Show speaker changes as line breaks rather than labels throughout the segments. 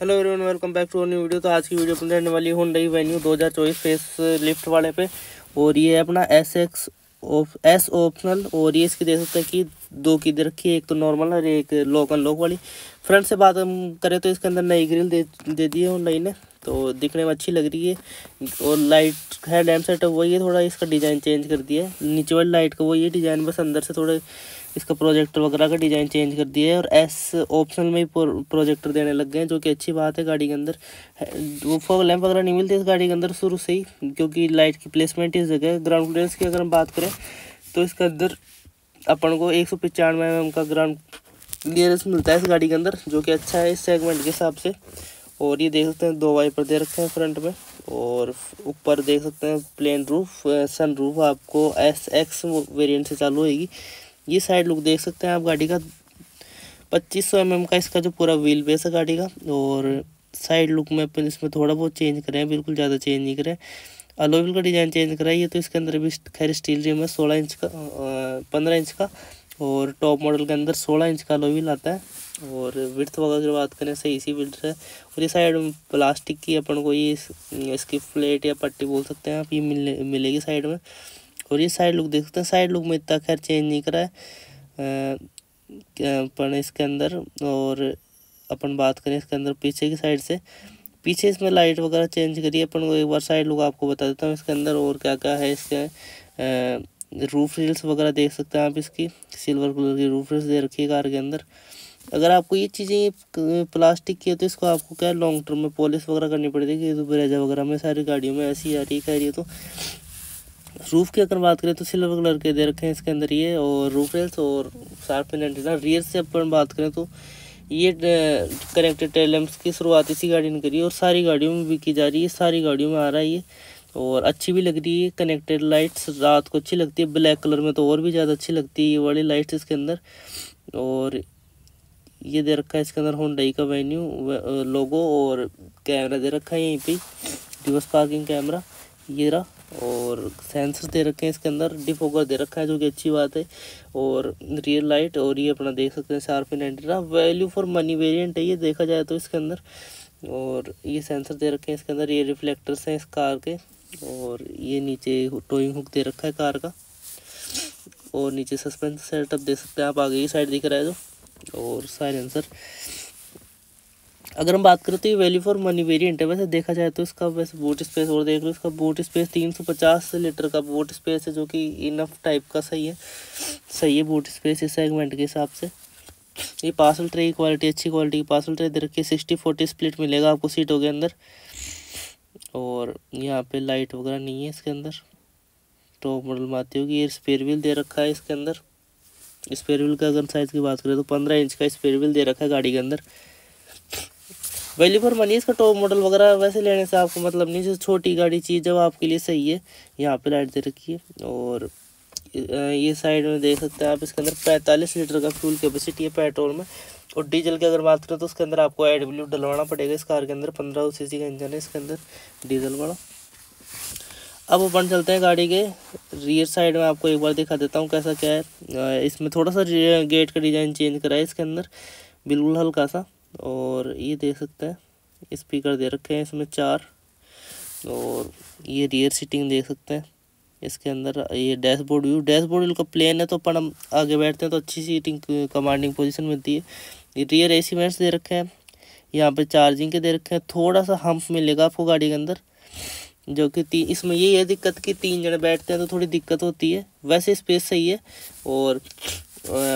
Hello everyone welcome back to new video तो आज की वीडियो अपने रहने वाली हूँ नई वेन्यू 2024 फेस, लिफ्ट वाले पे। और ये अपना एस एक्स एस ऑप्शनल और ये इसकी देख सकते हैं कि दो की दे रखी है, एक तो नॉर्मल और एक लोकल लोक वाली। फ्रंट से बात हम करें तो इसके अंदर नई ग्रिल दे दे दी है नई ने। तो दिखने में अच्छी लग रही है। और लाइट है डैम सेट वही है थोड़ा, इसका डिज़ाइन चेंज कर दिया है। नीचे वाली लाइट का वही है डिज़ाइन, बस अंदर से थोड़े इसका प्रोजेक्टर वगैरह का डिज़ाइन चेंज कर दिया है। और एस ऑप्शनल में ही प्रोजेक्टर देने लग गए हैं, जो कि अच्छी बात है गाड़ी के अंदर। वो फॉग लैंप वगैरह नहीं मिलते इस गाड़ी के अंदर शुरू से ही, क्योंकि लाइट की प्लेसमेंट इस जगह ग्राउंड क्लियरेंस की अगर हम बात करें तो इसके अंदर अपन को एक सौ पचानवे एम का ग्राउंड क्लियरेंस मिलता है इस गाड़ी के अंदर, जो कि अच्छा है इस सेगमेंट के हिसाब से। और ये देख सकते हैं, दो वाइपर दे रखे हैं फ्रंट में और ऊपर देख सकते हैं, प्लेन रूफ सन रूफ आपको एस एक्स वेरियंट से चालू होगी ये साइड लुक देख सकते हैं आप गाड़ी का, पच्चीस सौ एम का इसका जो पूरा व्हील बेस है गाड़ी का और साइड लुक में अपन इसमें थोड़ा बहुत चेंज करें, बिल्कुल ज़्यादा चेंज नहीं करें। अलोविल का डिज़ाइन चेंज कराइए तो इसके अंदर भी खैर स्टील रिम है, सोलह इंच का पंद्रह इंच का और टॉप मॉडल के अंदर सोलह इंच का अलोविल आता है। और विर्थ वगैरह की बात करें, सही सी विर्थ है। और ये साइड प्लास्टिक की अपन को ये इसकी प्लेट या पट्टी बोल सकते हैं आप, ये मिले, मिलेगी साइड में। और ये साइड लुक देख सकते हैं, साइड लुक में इतना खैर चेंज नहीं करा है। अपन इसके अंदर और अपन बात करें इसके अंदर पीछे की साइड से, पीछे इसमें लाइट वगैरह चेंज करिए अपन को एक बार साइड लुक आपको बता देता हूँ इसके अंदर और क्या क्या है इसके रूफ रील्स वगैरह देख सकते हैं आप इसकी सिल्वर कलर की रूफ रील्स दे रखी है कार के अंदर। अगर आपको ये चीज़ें प्लास्टिक की है तो इसको आपको क्या लॉन्ग टर्म में पॉलिश वगैरह करनी पड़ेगी? तो ब्रेजा वगैरह में सारी गाड़ियों में ऐसी आ रही है, कह रही है तो। रूफ की अगर बात करें तो सिल्वर कलर के दे रखे हैं इसके अंदर ये और रूफ रेल्स और शार्प एंटीना रियर से अपन बात करें तो ये कनेक्टेड टेलम्स की शुरुआत इसी गाड़ी ने करी और सारी गाड़ियों में भी की जा रही है, सारी गाड़ियों में आ रहा है ये। और अच्छी भी लग रही है कनेक्टेड लाइट्स रात को अच्छी लगती है ब्लैक कलर में तो और भी ज़्यादा अच्छी लगती है ये वाली लाइट्स इसके अंदर। और ये दे रखा है इसके अंदर होंडई का वेन्यू लोगो और कैमरा दे रखा है यहीं पे। रिवर्स पार्किंग कैमरा ये रहा। और सेंसर दे रखे हैं इसके अंदर डिफोकर दे रखा है, जो कि अच्छी बात है। और रियल लाइट और ये अपना देख सकते हैं sharp in antenna value for money variant है ये, देखा जाए तो इसके अंदर। और ये सेंसर दे रखे हैं इसके अंदर, ये रिफ्लेक्टर्स हैं इस कार के। और ये नीचे टोइंग हुक दे रखा है कार का। और नीचे सस्पेंस सेटअप दे सकते हैं आप, आगे ही साइड दिख रहा है जो और सारे आंसर अगर हम बात करें तो ये वैल्यू फॉर मनी वेरिएंट है, वैसे देखा जाए तो इसका वैसे बोट स्पेस और देख लो, इसका बोट स्पेस तीन सौ पचास लीटर का बोट स्पेस है, जो कि इनफ टाइप का सही है। सही है बोट स्पेस इस सेगमेंट के हिसाब से। ये पार्सल ट्रे की क्वालिटी अच्छी क्वालिटी की पार्सल ट्रे दे रखी सिक्सटी फोर्टी स्प्लिट मिलेगा आपको सीटों के अंदर। और यहाँ पे लाइट वगैरह नहीं है इसके अंदर। टॉप मॉडल में आती होगी, ये स्पेयर व्हील दे रखा है इसके अंदर। स्पेयर व्हील का अगर साइज़ की बात करें तो पंद्रह इंच का स्पेयर व्हील दे रखा है गाड़ी के अंदर। वैल्यू फॉर मनी इसका टॉप मॉडल वगैरह वैसे लेने से आपको मतलब नहीं जो छोटी गाड़ी चीज़ जब आपके लिए सही है, यहाँ पे लाइट दे रखी है। और ये साइड में देख सकते हैं आप, इसके अंदर पैंतालीस लीटर का फ्यूल कैपेसिटी है पेट्रोल में। और डीजल की अगर बात करें तो उसके अंदर आपको आई डब्ल्यू डलवाना पड़ेगा, इस कार के अंदर पंद्रह सी का इंजन है इसके अंदर डीजल वाला। अब अपन चलते हैं गाड़ी के। रियर साइड में आपको एक बार दिखा देता हूँ कैसा क्या है। इसमें थोड़ा सा गेट का डिज़ाइन चेंज करा है इसके अंदर। बिल्कुल हल्का सा। और ये देख सकते हैं स्पीकर दे रखे हैं इसमें चार। और ये रियर सीटिंग देख सकते हैं। इसके अंदर ये डैशबोर्ड व्यू डैशबोर्ड का प्लेन है तो अपन हम आगे बैठते हैं तो अच्छी सीटिंग कमांडिंग पोजीशन मिलती है। ये रियर वेंट्स दे रखे हैं। यहाँ पे चार्जिंग के दे रखे हैं। थोड़ा सा हम्प मिलेगा आपको गाड़ी के अंदर। जो कि तीन इसमें ये है दिक्कत कि तीन जने बैठते हैं तो थोड़ी दिक्कत होती है। वैसे स्पेस सही है और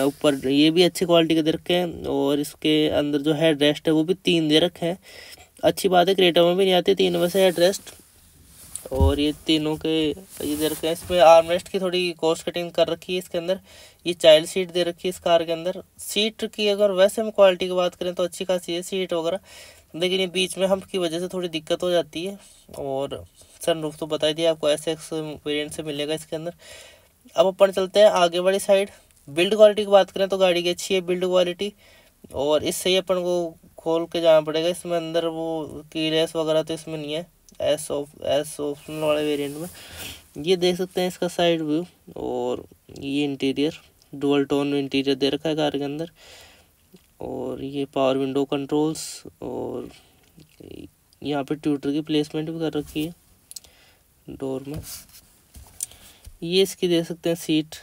ऊपर ये भी अच्छी क्वालिटी के दे रखे हैं और इसके अंदर जो हेड रेस्ट है वो भी तीन दे रखे हैं। अच्छी बात है क्रेटा में भी नहीं आती, तीन वैसे हेड रेस्ट और ये तीनों के ये दे रखे हैं, इसमें आर्म रेस्ट की थोड़ी कॉस्ट कटिंग कर रखी है इसके अंदर। ये चाइल्ड सीट दे रखी है इस कार के अंदर। सीट की अगर वैसे हम क्वालिटी की बात करें तो अच्छी खासी है सीट वगैरह। लेकिन ये बीच में हम की वजह से थोड़ी दिक्कत हो जाती है और सन रूफ तो बता ही दिया, आपको एस एक्स वेरियंट से मिलेगा इसके अंदर। अब अपन चलते हैं आगे वाली साइड बिल्ड क्वालिटी की बात करें तो गाड़ी की अच्छी है बिल्ड क्वालिटी और इससे ही अपन को खोल के जाना पड़ेगा। इसमें अंदर वो कीलेस वगैरह तो इसमें नहीं है। एस ऑफ़ एस ऑप्शनल वाले वेरिएंट में। ये देख सकते हैं इसका साइड व्यू और ये इंटीरियर डुअल टोन इंटीरियर दे रखा है कार के अंदर। और ये पावर विंडो कंट्रोल्स और यहाँ पे ट्यूटर की प्लेसमेंट भी कर रखी है डोर में। ये इसकी दे सकते हैं सीट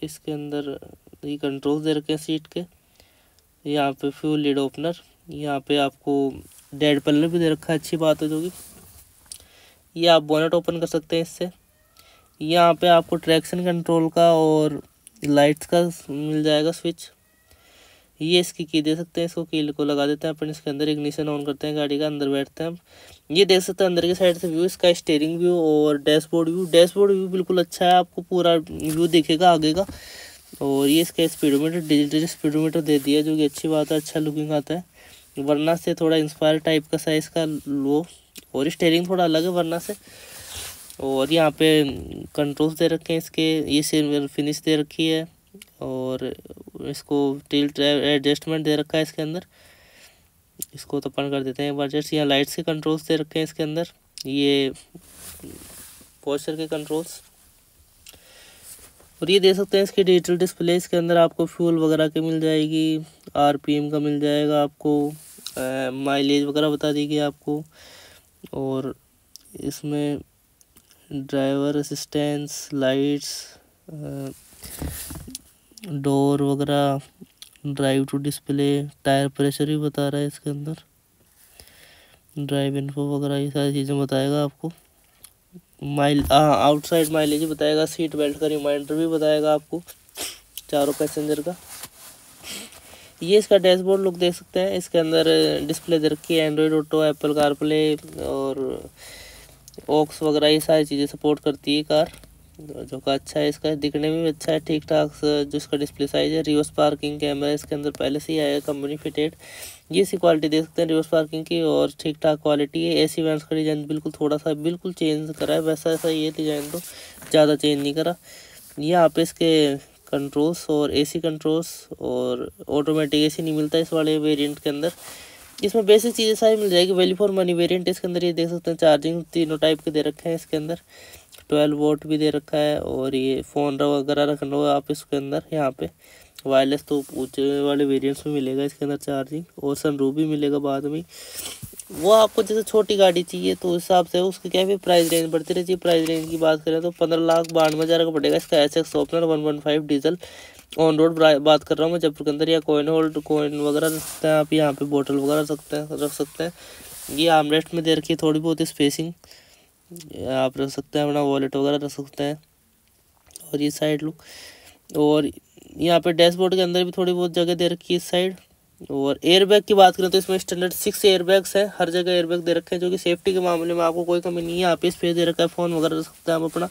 इसके अंदर ये कंट्रोल दे रखे हैं सीट के। यहाँ पे फ्यूल लीड ओपनर यहाँ पे आपको डेड पल्लर भी दे रखा है, अच्छी बात है जो कि। ये आप बोनेट ओपन कर सकते हैं इससे। यहाँ पे आपको ट्रैक्शन कंट्रोल का और लाइट्स का मिल जाएगा स्विच। ये इसकी की दे सकते हैं, इसको कील को लगा देते हैं अपन, इसके अंदर इग्निशन ऑन करते हैं, गाड़ी का अंदर बैठते हैं ये देख सकते हैं अंदर की साइड से व्यू, इसका स्टेयरिंग व्यू और डैशबोर्ड व्यू। डैशबोर्ड व्यू बिल्कुल अच्छा है, आपको पूरा व्यू दिखेगा आगे का। और ये इसका स्पीडोमीटर, डिजिटल स्पीडोमीटर दे दिया, जो कि अच्छी बात है अच्छा लुकिंग आता है। वरना से थोड़ा इंस्पायर टाइप का साइज़ का लो। और स्टेयरिंग थोड़ा अलग है, वरना से और यहाँ पे कंट्रोल्स दे रखे हैं इसके, ये सिल्वर फिनिश दे रखी है और इसको टिल्ट एडजस्टमेंट दे रखा है इसके अंदर। इसको तो अपन कर देते हैं एक बार। जस्ट यहाँ लाइट्स के कंट्रोल्स दे रखे हैं इसके अंदर। ये पोस्टर के कंट्रोल्स और ये दे सकते हैं इसकी डिजिटल डिस्प्ले इसके अंदर आपको फ्यूल वगैरह की मिल जाएगी आरपीएम का मिल जाएगा आपको माइलेज वगैरह बता देगी आपको। और इसमें ड्राइवर असिस्टेंस, लाइट्स डोर वगैरह, drive to display, tyre pressure भी बता रहा है इसके अंदर। ड्राइव इन्फो वगैरह ये सारी चीज़ें बताएगा आपको। माइल आउटसाइड माइलेज बताएगा, सीट बेल्ट का रिमाइंडर भी बताएगा आपको, चारों पैसेंजर का। ये इसका डैशबोर्ड लुक देख सकते हैं, इसके अंदर डिस्प्ले दे रखी है एंड्रॉयड ऑटो एप्पल कारप्ले और ऑक्स वगैरह, ये सारी चीज़ें सपोर्ट करती है कार, जो का अच्छा है इसका। दिखने में भी अच्छा है ठीक ठाक जो इसका डिस्प्ले साइज़ है रिवर्स पार्किंग कैमरा इसके अंदर पहले से ही आया कंपनी फिटेड ये इसी क्वालिटी देख सकते हैं रिवर्स पार्किंग की, और ठीक ठाक क्वालिटी है एसी वैंस का डिज़ाइन बिल्कुल थोड़ा सा, बिल्कुल चेंज करा है, वैसा ऐसा ये डिज़ाइन तो ज़्यादा चेंज नहीं करा। यहाँ पे इसके कंट्रोल्स और एसी कंट्रोल्स और ऑटोमेटिक एसी नहीं मिलता इस वाले वेरिएंट के अंदर। इसमें बेसिक चीज़ें सारी मिल जाएगी। वैल्यू फॉर मनी वेरिएंट इसके अंदर ये देख सकते हैं चार्जिंग तीनों टाइप के दे रखे हैं इसके अंदर। ट्वेल्व वोट भी दे रखा है और ये फ़ोन वगैरह रखना हो आप इसके अंदर, यहाँ पे। वायरलेस तो ऊँचे वाले वेरिएंट्स में मिलेगा इसके अंदर चार्जिंग और सनरूफ भी मिलेगा बाद में। वो आपको जैसे छोटी गाड़ी चाहिए तो उस हिसाब से उसकी क्या भी प्राइस रेंज बढ़ती रहती है। प्राइस रेंज की बात करें तो पंद्रह लाख बानवे हज़ार का पड़ेगा इसका S X opener one one five diesel on road बात कर रहा हूँ मैं जयपुर के अंदर या कोइन होल्ड कोइन वगैरह रख सकते हैं आप, यहाँ पे बोतल वगैरह रख सकते हैं, रख सकते हैं। ये आमरेस्ट में दे रखी है थोड़ी बहुत स्पेसिंग आप रख सकते हैं अपना वॉलेट वगैरह रख सकते हैं। और ये साइड लुक और यहाँ पे डैशबोर्ड के अंदर भी थोड़ी बहुत जगह दे रखी है इस साइड और एयरबैग की बात करें तो इसमें स्टैंडर्ड सिक्स एयरबैग्स हैं। हर जगह एयरबैग दे रखे हैं, जो कि सेफ्टी के मामले में आपको कोई कमी नहीं है। यहाँ पे दे रखा है फ़ोन वगैरह रख सकते हैं आप अपना।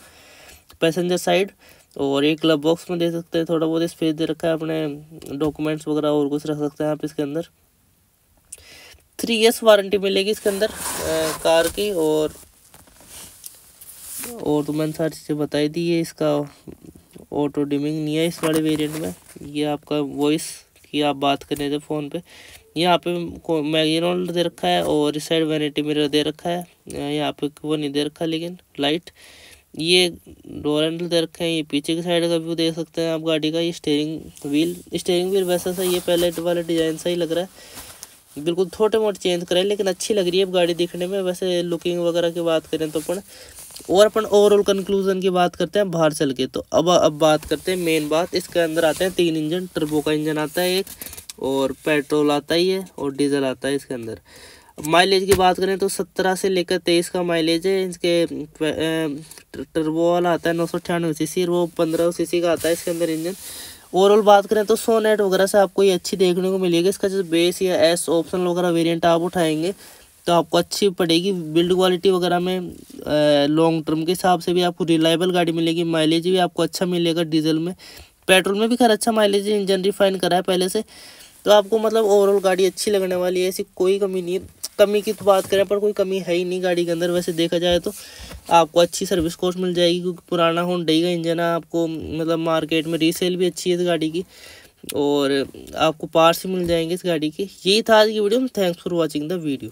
पैसेंजर साइड और एक क्लब बॉक्स में दे सकते हैं, थोड़ा बहुत स्पेस दे रखा है अपने डॉक्यूमेंट्स वगैरह और कुछ रख सकते हैं आप इसके अंदर। थ्री ईयर्स वारंटी मिलेगी इसके अंदर कार की और और तो मैंने सारी चीज़ें बताई दी है, इसका ऑटो डिमिंग नहीं है इस वाले वेरिएंट में। ये आपका वॉइस की आप बात करें थे फ़ोन पे। यहाँ पे मैगजीन दे रखा है और इस साइड वैनिटी मिरर दे रखा है। यहाँ पे वो नहीं दे रखा लेकिन लाइट ये डोर हैंडल दे रखे हैं, ये पीछे की साइड का व्यू देख सकते हैं आप गाड़ी का, ये स्टेयरिंग व्हील स्टेयरिंग व्हील वैसा सा, ये पहले वाला डिज़ाइन सा ही लग रहा है। बिल्कुल छोटे मोटे चेंज कराए लेकिन अच्छी लग रही है अब गाड़ी दिखने में। वैसे लुकिंग वगैरह की बात करें तो अपन, और अपन ओवरऑल कंक्लूजन की बात करते हैं बाहर चल के। तो अब अब बात करते हैं मेन बात, इसके अंदर आते हैं तीन इंजन टर्बो का इंजन आता है एक, और पेट्रोल आता ही है, और डीजल आता है इसके अंदर। माइलेज की बात करें तो सत्रह से लेकर तेईस का माइलेज है। इसके टर्बो वाला आता है नौ सौ अठानवे सी सी वो पंद्रह सी सी का आता है इसके अंदर इंजन। ओवरऑल बात करें तो सो नेट वगैरह से आपको ये अच्छी देखने को मिलेगी। इसका जो बेस या एस ऑप्शन वगैरह वेरिएंट आप उठाएँगे तो आपको अच्छी पड़ेगी। बिल्ड क्वालिटी वगैरह में लॉन्ग टर्म के हिसाब से भी आपको रिलायबल गाड़ी मिलेगी। माइलेज भी आपको अच्छा मिलेगा डीजल में। पेट्रोल में भी खैर अच्छा माइलेज इंजन रिफाइन करा है पहले से। तो आपको मतलब ओवरऑल गाड़ी अच्छी लगने वाली है, ऐसी कोई कमी नहीं है। कमी की तो बात करें, पर कोई कमी है ही नहीं गाड़ी के अंदर। वैसे देखा जाए तो आपको अच्छी सर्विस कॉस्ट मिल जाएगी, क्योंकि पुराना होंडई का इंजन है, आपको मतलब मार्केट में रीसेल भी अच्छी है इस गाड़ी की, और आपको पार्ट्स मिल जाएँगे इस गाड़ी के। यही था आज की video thanks for watching the video